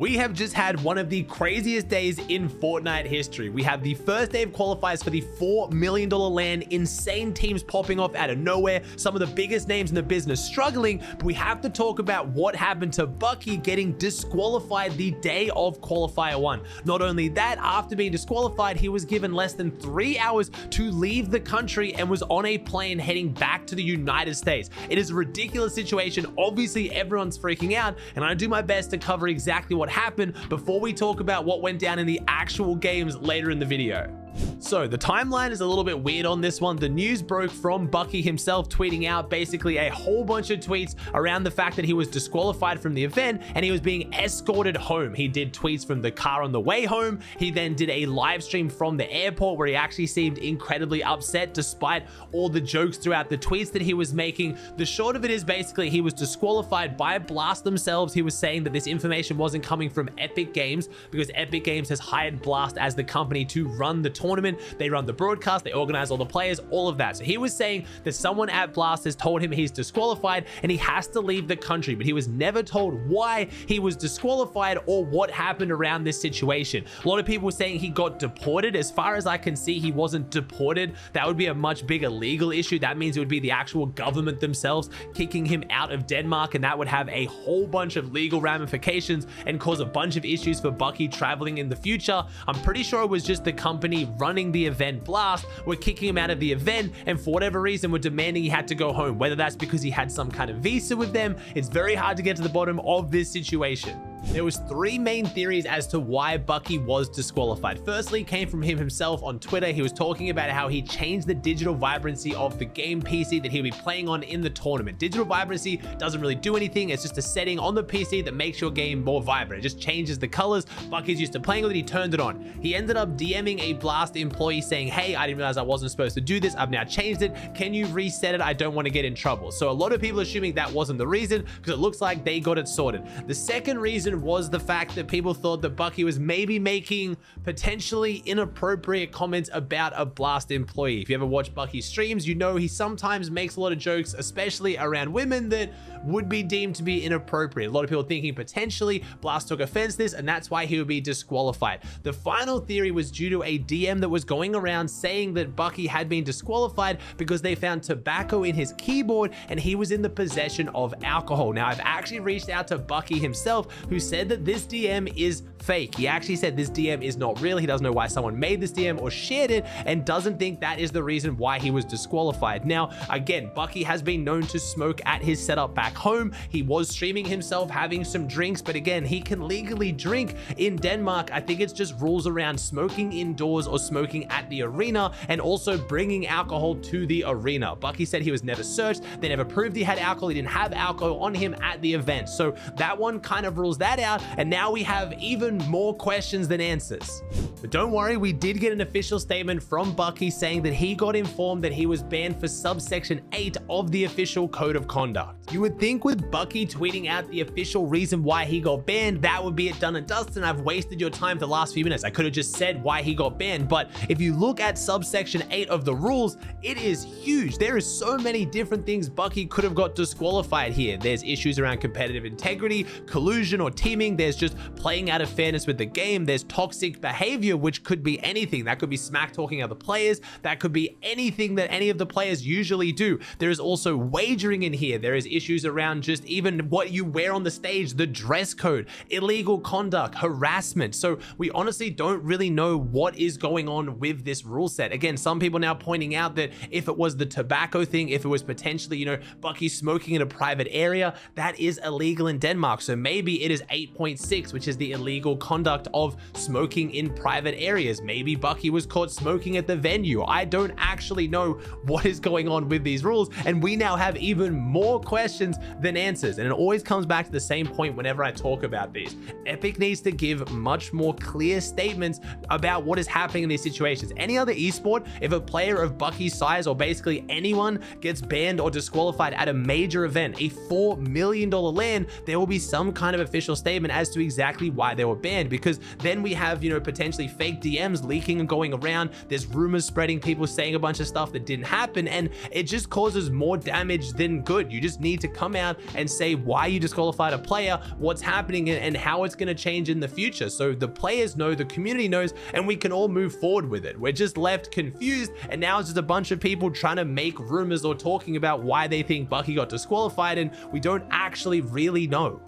We have just had one of the craziest days in Fortnite history. We have the first day of qualifiers for the $4 million LAN, insane teams popping off out of nowhere, some of the biggest names in the business struggling, but we have to talk about what happened to Bucke getting disqualified the day of qualifier one. Not only that, after being disqualified, he was given less than three hours to leave the country and was on a plane heading back to the United States. It is a ridiculous situation. Obviously, everyone's freaking out, and I do my best to cover exactly what happened before we talk about what went down in the actual games later in the video. So the timeline is a little bit weird on this one. The news broke from Bucke himself tweeting out basically a whole bunch of tweets around the fact that he was disqualified from the event and he was being escorted home. He did tweets from the car on the way home. He then did a live stream from the airport where he actually seemed incredibly upset despite all the jokes throughout the tweets that he was making. The short of it is basically he was disqualified by Blast themselves. He was saying that this information wasn't coming from Epic Games because Epic Games has hired Blast as the company to run the tournament. They run the broadcast, they organize all the players, all of that. So he was saying that someone at Blast has told him he's disqualified and he has to leave the country, but he was never told why he was disqualified or what happened around this situation. A lot of people were saying he got deported. As far as I can see, he wasn't deported. That would be a much bigger legal issue. That means it would be the actual government themselves kicking him out of Denmark, and that would have a whole bunch of legal ramifications and cause a bunch of issues for Bucke traveling in the future. I'm pretty sure it was just the company running the event Blast were kicking him out of the event and for whatever reason were demanding he had to go home. Whether that's because he had some kind of visa with them, it's very hard to get to the bottom of this situation. There was three main theories as to why Bucke was disqualified. Firstly, came from him himself on Twitter. He was talking about how he changed the digital vibrancy of the game PC that he'll be playing on in the tournament. Digital vibrancy doesn't really do anything. It's just a setting on the PC that makes your game more vibrant. It just changes the colors. Bucke's used to playing with it. He turned it on. He ended up DMing a Blast employee saying, hey, I didn't realize I wasn't supposed to do this. I've now changed it. Can you reset it? I don't want to get in trouble. So a lot of people assuming that wasn't the reason because it looks like they got it sorted. The second reason was the fact that people thought that Bucke was maybe making potentially inappropriate comments about a Blast employee. If you ever watch Bucke streams, you know he sometimes makes a lot of jokes, especially around women, that would be deemed to be inappropriate. A lot of people thinking potentially Blast took offense this and that's why he would be disqualified. The final theory was due to a DM that was going around saying that Bucke had been disqualified because they found tobacco in his keyboard and he was in the possession of alcohol. Now, I've actually reached out to Bucke himself who said that this DM is fake. He actually said this DM is not real. He doesn't know why someone made this DM or shared it and doesn't think that is the reason why he was disqualified. Now, again, Bucke has been known to smoke at his setup back home. He was streaming himself having some drinks, but again, he can legally drink in Denmark. I think it's just rules around smoking indoors or smoking at the arena and also bringing alcohol to the arena. Bucke said he was never searched. They never proved he had alcohol. He didn't have alcohol on him at the event. So that one kind of rules that out. And now we have even more questions than answers. But don't worry, we did get an official statement from Bucke saying that he got informed that he was banned for subsection 8 of the official code of conduct. You would think with Bucke tweeting out the official reason why he got banned, that would be it done and dusted. I've wasted your time the last few minutes. I could have just said why he got banned. But if you look at subsection 8 of the rules, it is huge. There is so many different things Bucke could have got disqualified here. There's issues around competitive integrity, collusion or teaming. There's just playing out of fairness with the game. There's toxic behavior, which could be anything. That could be smack talking other players. That could be anything that any of the players usually do. There is also wagering in here. There is issues around just even what you wear on the stage, the dress code, illegal conduct, harassment. So we honestly don't really know what is going on with this rule set. Again, some people now pointing out that if it was the tobacco thing, if it was potentially, you know, Bucke smoking in a private area, that is illegal in Denmark. So maybe it is 8.6, which is the illegal conduct of smoking in private areas. Maybe Bucke was caught smoking at the venue. I don't actually know what is going on with these rules. And we now have even more questions than answers. And it always comes back to the same point whenever I talk about these. Epic needs to give much more clear statements about what is happening in these situations. Any other esport, if a player of Bucke's size or basically anyone gets banned or disqualified at a major event, a $4 million LAN, there will be some kind of official statement as to exactly why they were banned because then we have, you know, potentially fake DMs leaking and going around. There's rumors spreading, people saying a bunch of stuff that didn't happen, and it just causes more damage than good. You just need to come out and say why you disqualified a player, what's happening, and how it's going to change in the future. So the players know, the community knows, and we can all move forward with it. We're just left confused, and now it's just a bunch of people trying to make rumors or talking about why they think Bucke got disqualified, and we don't actually really know.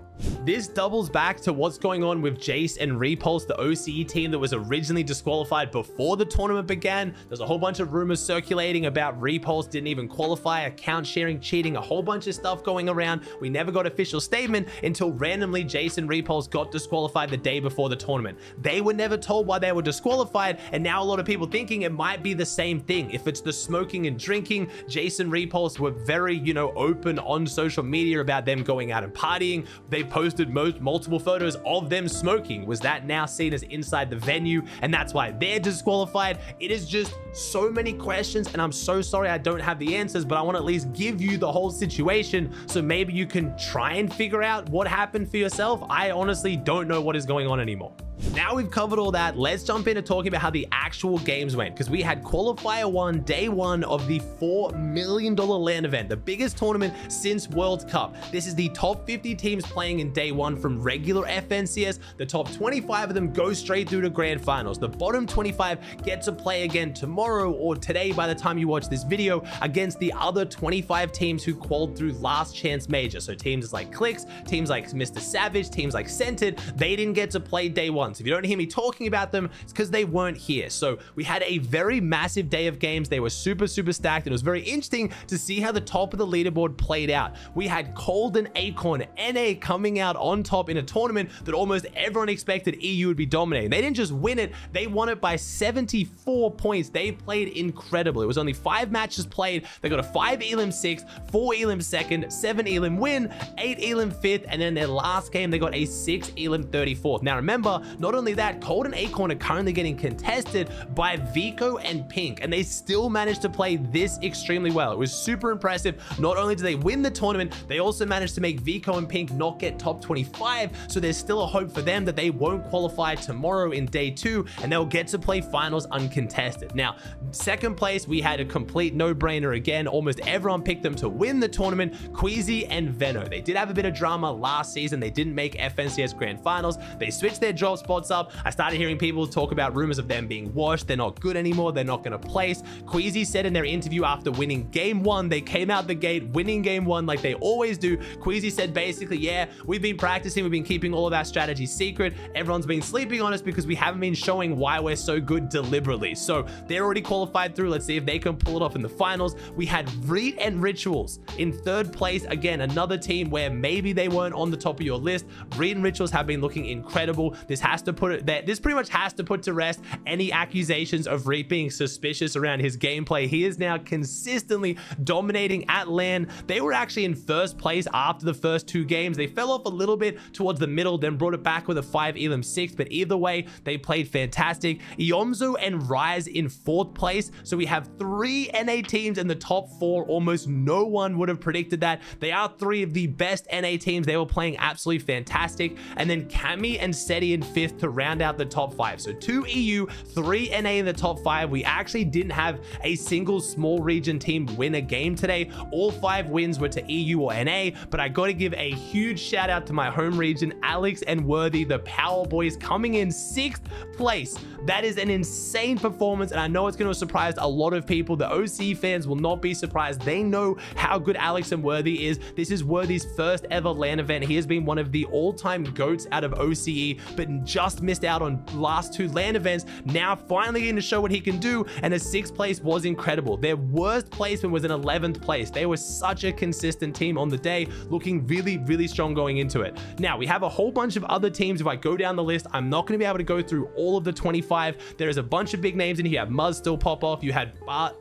This doubles back to what's going on with Jace and Repulse, the OCE team that was originally disqualified before the tournament began. There's a whole bunch of rumors circulating about Repulse didn't even qualify, account sharing, cheating, a whole bunch of stuff going around. We never got official statement until randomly Jace and Repulse got disqualified the day before the tournament. They were never told why they were disqualified, and now a lot of people thinking it might be the same thing. If it's the smoking and drinking, Jason Repulse were very, you know, open on social media about them going out and partying. They posted most multiple photos of them smoking. Was that now seen as inside the venue? And that's why they're disqualified. It is just so many questions and I'm so sorry I don't have the answers, but I want to at least give you the whole situation so maybe you can try and figure out what happened for yourself. I honestly don't know what is going on anymore. Now we've covered all that, let's jump into talking about how the actual games went because we had qualifier one, day one of the $4 million LAN event, the biggest tournament since World Cup. This is the top 50 teams playing in day one from regular FNCS. The top 25 of them go straight through to grand finals. The bottom 25 get to play again tomorrow or today by the time you watch this video against the other 25 teams who qualified through last chance major. So teams like Clix, teams like Mr. Savage, teams like Cented, they didn't get to play day one once. If you don't hear me talking about them, it's because they weren't here. So we had a very massive day of games. They were super, super stacked. And it was very interesting to see how the top of the leaderboard played out. We had Cold and Acorn, NA coming out on top in a tournament that almost everyone expected EU would be dominating. They didn't just win it, they won it by 74 points. They played incredible. It was only five matches played. They got a five Elim sixth, four Elim second, seven Elim win, eight Elim fifth, and then their last game, they got a six Elim 34th. Now remember, not only that, Cold and Acorn are currently getting contested by Vico and Pink, and they still managed to play this extremely well. It was super impressive. Not only did they win the tournament, they also managed to make Vico and Pink not get top 25, so there's still a hope for them that they won't qualify tomorrow in day two, and they'll get to play finals uncontested. Now, second place, we had a complete no-brainer again. Almost everyone picked them to win the tournament, Queasy and Veno. They did have a bit of drama last season. They didn't make FNCS Grand Finals. They switched their drop spots up. I started hearing people talk about rumors of them being washed. They're not good anymore. They're not going to place. Queasy said in their interview after winning game one, they came out the gate winning game one like they always do. Queasy said basically, yeah, we've been practicing. We've been keeping all of our strategies secret. Everyone's been sleeping on us because we haven't been showing why we're so good deliberately. So they're already qualified through. Let's see if they can pull it off in the finals. We had Reed and Rituals in third place. Again, another team where maybe they weren't on the top of your list. Reed and Rituals have been looking incredible. This has to put it that this pretty much has to put to rest any accusations of Reet being suspicious around his gameplay. He is now consistently dominating at LAN. They were actually in first place after the first two games. They fell off a little bit towards the middle, then brought it back with a 5 Elim 6, but either way, they played fantastic. Iomzo and Rise in fourth place. So we have three NA teams in the top four. Almost no one would have predicted that. They are three of the best NA teams. They were playing absolutely fantastic. And then Cami and Seti in fifth to round out the top five. So two EU, three NA in the top five. We actually didn't have a single small region team win a game today. All five wins were to EU or NA, but I got to give a huge shout out to my home region, Alex and Worthy, the Power Boys coming in sixth place. That is an insane performance, and I know it's going to surprise a lot of people. The OC fans will not be surprised. They know how good Alex and Worthy is. This is Worthy's first ever LAN event. He has been one of the all-time GOATs out of OCE, but just missed out on last two LAN events. Now finally getting to show what he can do, and a sixth place was incredible. Their worst placement was an 11th place. They were such a consistent team on the day, looking really, really strong going into it. Now, we have a whole bunch of other teams. If I go down the list, I'm not going to be able to go through all of the 25. There is a bunch of big names in here. You have Muzz still pop off. You had Bart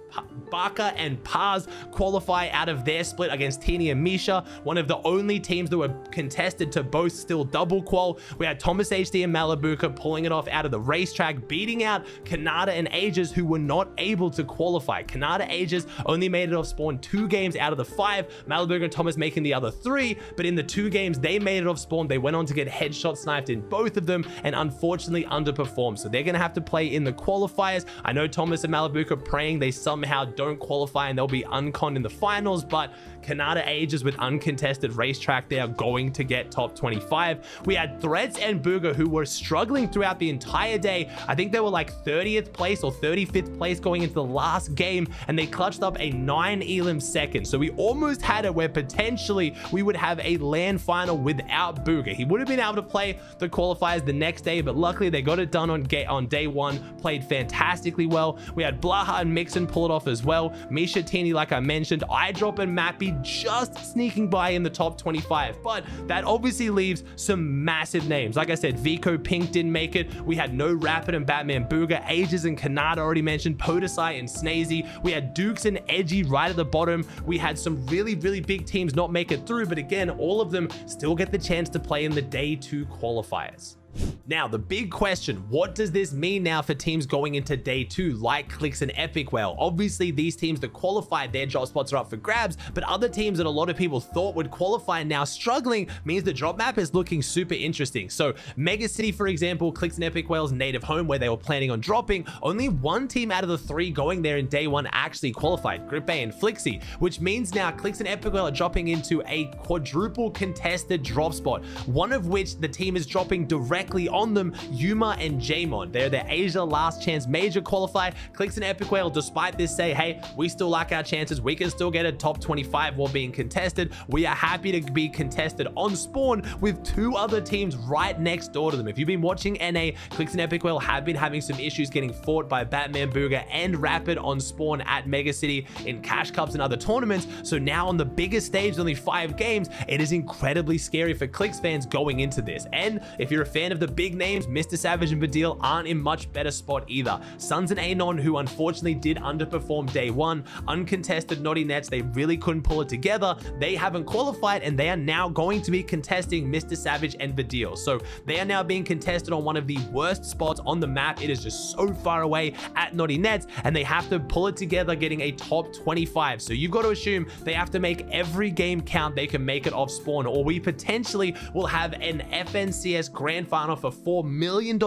Baka and Paz qualify out of their split against Tini and Misha, one of the only teams that were contested to both still double qual. We had Thomas HD and Malabuka pulling it off out of the racetrack, beating out Kanata and Ages, who were not able to qualify. Kanata Ages only made it off spawn two games out of the five, Malabuka and Thomas making the other three, but in the two games they made it off spawn, they went on to get headshot sniped in both of them and unfortunately underperformed. So they're going to have to play in the qualifiers. I know Thomas and Malabuka praying they somehow don't qualify and they'll be uncon in the finals, but Kanata Ages with uncontested racetrack, they are going to get top 25. We had Threats and Bugha who were struggling throughout the entire day. I think they were like 30th place or 35th place going into the last game, and they clutched up a 9 elim second. So we almost had it where potentially we would have a LAN final without Bugha. He would have been able to play the qualifiers the next day, but luckily they got it done on, on day one, played fantastically well. We had Blaha and Mixon pull it off as well. Misha Tini, like I mentioned, iDrop and Mappy just sneaking by in the top 25, but that obviously leaves some massive names. Like I said, Vico Pink didn't make it. We had no Rapid and Batman Bugha, Ages and Kanata already mentioned, Podesai and Snazy. We had Dukes and Edgy right at the bottom. We had some really, really big teams not make it through, but again, all of them still get the chance to play in the day two qualifiers. Now, the big question, what does this mean now for teams going into day two, like Clix and Epikwhale? Obviously, these teams that qualified, their drop spots are up for grabs, but other teams that a lot of people thought would qualify and now struggling means the drop map is looking super interesting. So Mega City, for example, Clix and Epikwhale's native home where they were planning on dropping, only one team out of the three going there in day one actually qualified, Grip A and Flixie, which means now Clix and Epikwhale are dropping into a quadruple contested drop spot, one of which the team is dropping directly on them Yuma and Jamon. They're the Asia Last Chance Major qualifier. Clix and Epikwhale, despite this, say, hey, we still like our chances. We can still get a top 25 while being contested. We are happy to be contested on spawn with two other teams right next door to them. If you've been watching NA, Clix and Epikwhale have been having some issues getting fought by Batman Bugha and Rapid on spawn at Mega City in Cash Cups and other tournaments. So now on the biggest stage, only five games, it is incredibly scary for Clix fans going into this. And if you're a fan of the big names, Mr. Savage and Badil aren't in much better spot either. Suns and Anon, who unfortunately did underperform day one, uncontested Knotty Nets, they really couldn't pull it together. They haven't qualified and they are now going to be contesting Mr. Savage and Badil. So they are now being contested on one of the worst spots on the map. It is just so far away at Knotty Nets and they have to pull it together getting a top 25. So you've got to assume they have to make every game count they can make it off spawn or we potentially will have an FNCS grand final for $4 million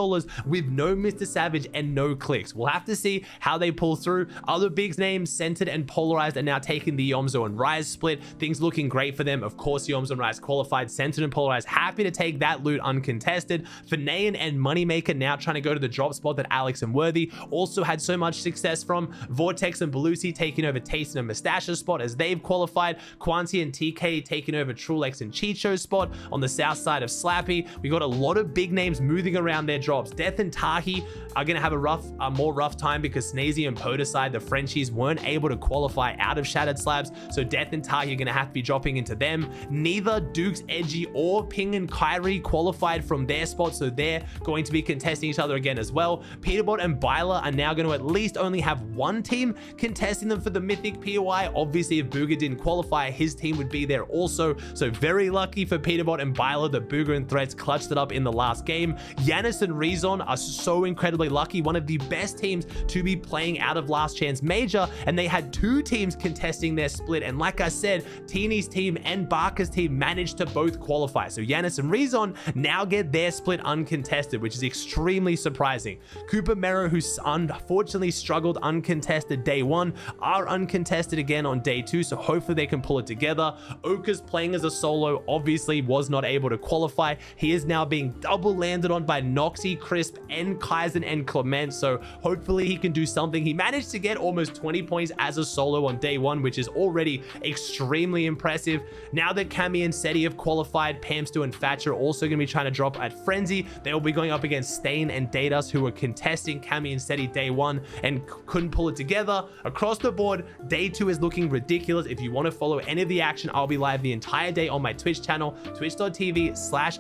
with no Mr. Savage and no Clix. We'll have to see how they pull through. Other big names, Centered and Polarized, are now taking the Yomzo and Rise split. Things looking great for them. Of course, Yomzo and Rise qualified. Centered and Polarized happy to take that loot uncontested. Fanayan and Moneymaker now trying to go to the drop spot that Alex and Worthy also had so much success from. Vortex and Belusi taking over Taste and Mustache's spot as they've qualified. Quanti and TK taking over Trulex and Chicho's spot on the south side of Slappy. We got a lot of big names moving around their drops. Death and Tahi are going to have a rough, a more rough time because Snazy and Podeside, the Frenchies, weren't able to qualify out of Shattered Slabs. So Death and Tahi are going to have to be dropping into them. Neither Dukes, Edgy, or Ping and Kyrie qualified from their spot. So they're going to be contesting each other again as well. Peterbot and Byler are now going to at least only have one team contesting them for the Mythic POI. Obviously, if Bugha didn't qualify, his team would be there also. So very lucky for Peterbot and Byler that Bugha and Threats clutched it up in the last game. Yanis and Rezon are so incredibly lucky. One of the best teams to be playing out of Last Chance Major, and they had two teams contesting their split. And like I said, Teeny's team and Barker's team managed to both qualify. So Yanis and Rezon now get their split uncontested, which is extremely surprising. Cooper Mero, who unfortunately struggled uncontested day one, are uncontested again on day two. So hopefully they can pull it together. Oka's playing as a solo, obviously was not able to qualify. He is now being double landed on by Noxy, Crisp, and Kaizen and Clement. So hopefully he can do something. He managed to get almost 20 points as a solo on day one, which is already extremely impressive. Now that Cami and Seti have qualified, Pamstu and Thatcher are also going to be trying to drop at Frenzy. They will be going up against Stain and Datas, who were contesting Cami and Seti day one and couldn't pull it together. Across the board, day two is looking ridiculous. If you want to follow any of the action, I'll be live the entire day on my Twitch channel, twitch.tv slash.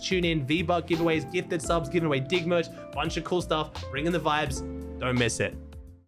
Tune in, V-Buck giveaways, gifted subs, giving away dig merch, bunch of cool stuff, bringing the vibes. Don't miss it.